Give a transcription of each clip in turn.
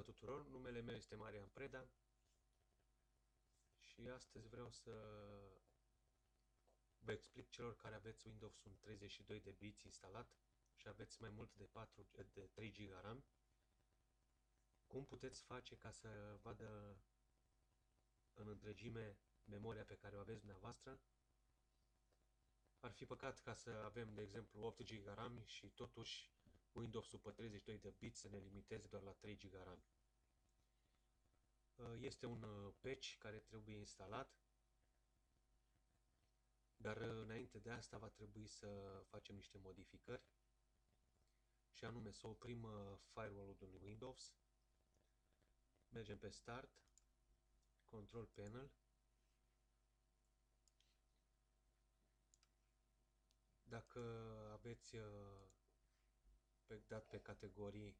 Bună tuturor, numele meu este Marian Preda și astăzi vreau să vă explic celor care aveți Windows 32 de biți instalat și aveți mai mult de, 4, de 3 GB RAM cum puteți face ca să vadă în întregime memoria pe care o aveți dumneavoastră. Ar fi păcat ca să avem, de exemplu, 8 GB RAM și totuși Windows-ul pe 32 de bit să ne limiteze doar la 3 GB RAM. Uh, este un uh, patch care trebuie instalat, dar uh, înainte de asta va trebui să facem niște modificări și anume să oprim firewall-ul din Windows, mergem pe Start, Control Panel, dacă aveți pe, dat pe categorii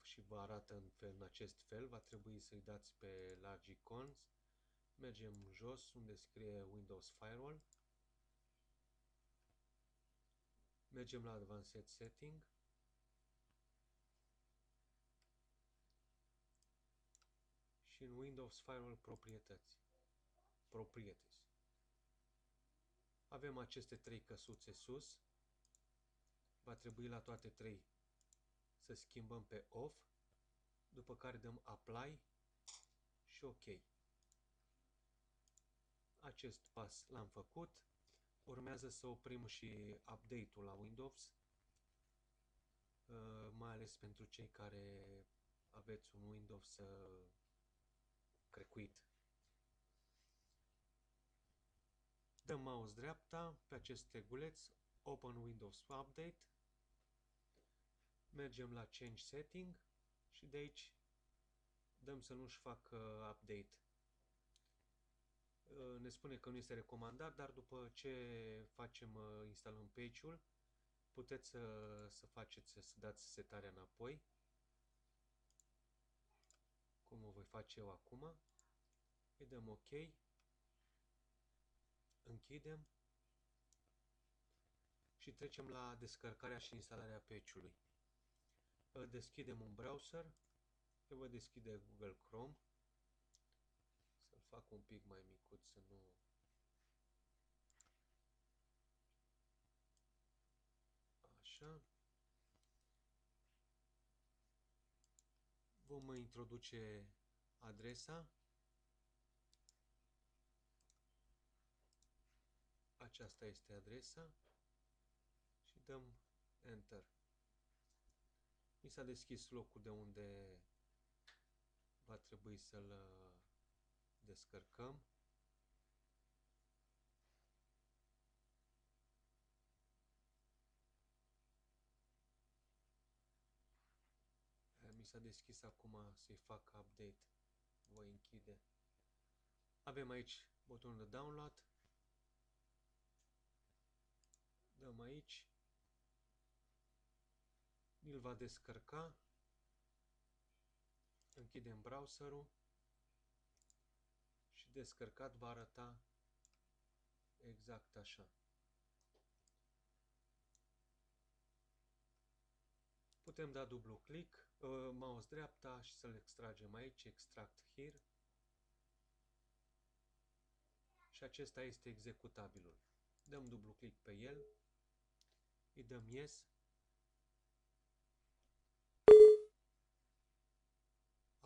și vă arată în, fel, în acest fel, va trebui să-i dați pe Large Icons, mergem jos unde scrie Windows Firewall, mergem la Advanced Setting, și în Windows Firewall proprietăți. Proprietăți. Avem aceste trei căsuțe sus, va trebui la toate trei să schimbăm pe off, după care dăm apply și ok. Acest pas l-am făcut. Urmează să oprim și update-ul la Windows, uh, mai ales pentru cei care aveți un Windows crecuit. Dăm mouse dreapta pe acest teguleț, Open Windows Update mergem la Change Setting și de aici dăm să nu-și facă update. Uh, ne spune că nu este recomandat, dar după ce facem, uh, instalăm page-ul, puteți să, să faceți, să dați setarea înapoi, cum o voi face eu acum. Îi dăm OK, închidem și trecem la descărcarea și instalarea patch-ului deschidem un browser, eu voi deschide Google Chrome, să-l fac un pic mai micuț, să nu... Așa. Vom introduce adresa. Aceasta este adresa și dăm Enter. Mi s-a deschis locul de unde va trebui să-l uh, descărcăm. Mi s-a deschis acum să-i fac update. Voi închide. Avem aici butonul de download. Dăm aici îl va descărca, închidem browserul și descărcat va arăta exact așa. Putem da dublu click, uh, mouse dreapta și să-l extragem aici, extract here. Și acesta este executabilul. Dăm dublu click pe el, îi dăm yes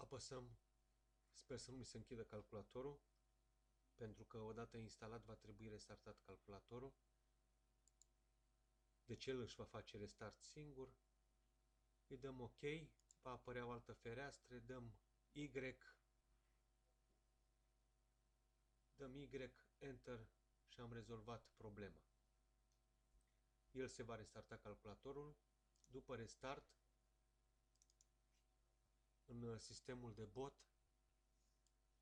apăsăm, sper să nu mi se închidă calculatorul, pentru că odată instalat va trebui restartat calculatorul. Deci el își va face restart singur. Îi dăm OK, va apărea o altă fereastră, dăm Y, dăm Y, Enter și am rezolvat problema. El se va restarta calculatorul. După restart, în uh, sistemul de bot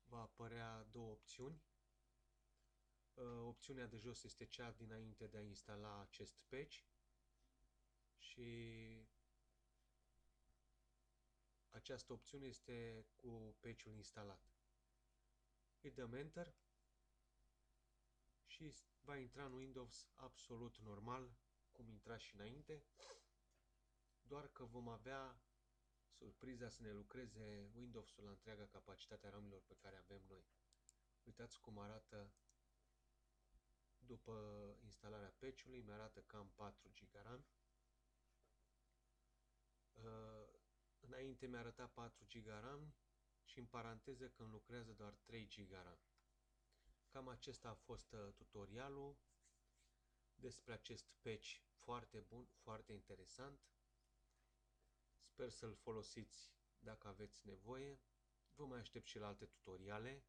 va apărea două opțiuni. Uh, opțiunea de jos este cea dinainte de a instala acest patch și această opțiune este cu patch-ul instalat. Îi dăm Enter și va intra în Windows absolut normal, cum intra și înainte, doar că vom avea surpriza să ne lucreze Windows-ul la întreaga capacitate a RAM-urilor pe care avem noi. Uitați cum arată după instalarea patch-ului, mi-arată cam 4 GB RAM. Uh, înainte mi-a arătat 4 GB RAM și în paranteză când lucrează doar 3 GB RAM. Cam acesta a fost uh, tutorialul despre acest patch foarte bun, foarte interesant. Sper să-l folosiți dacă aveți nevoie. Vă mai aștept și la alte tutoriale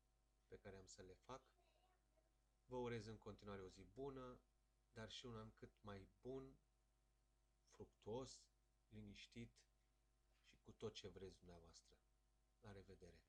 pe care am să le fac. Vă urez în continuare o zi bună, dar și un an cât mai bun, fructuos, liniștit și cu tot ce vreți dumneavoastră. La revedere!